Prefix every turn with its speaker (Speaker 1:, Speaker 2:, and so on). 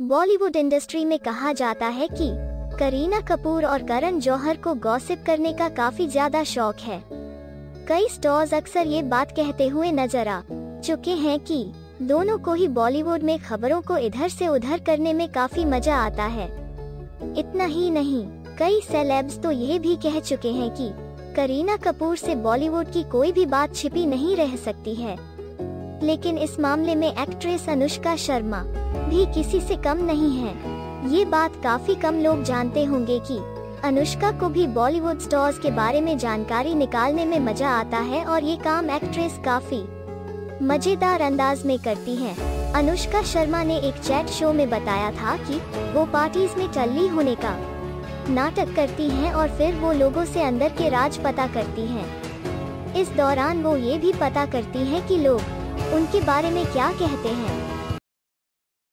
Speaker 1: Bollywood industry में कहा जाता है कि करीना कपूर और करण जौहर को गॉसिप करने का काफ़ी ज़्यादा शौक है। कई स्टॉर्स अक्सर ये बात कहते हुए नज़र आ चुके हैं कि दोनों को ही बॉलीवुड में खबरों को इधर से उधर करने में काफ़ी मज़ा आता है। इतना ही नहीं, कई सेलेब्स तो ये भी कह चुके हैं कि करीना कपूर से बॉलीवुड की कोई भी बात छिपी नहीं रह सकती है। लेकिन इस मामले में एक्ट्रेस अनुष्का शर्मा भी किसी से कम नहीं है ये बात काफ़ी कम लोग जानते होंगे कि अनुष्का को भी बॉलीवुड स्टार्स के बारे में जानकारी निकालने में मज़ा आता है और ये काम एक्ट्रेस काफ़ी मज़ेदार अंदाज में करती हैं। अनुष्का शर्मा ने एक चैट शो में बताया था कि वो पार्टीज़ में टल्ली होने का नाटक करती हैं और फिर वो लोगों से अंदर के राज पता करती हैं। इस दौरान वो ये भी पता करती हैं कि लोग उनके बारे में क्या कहते हैं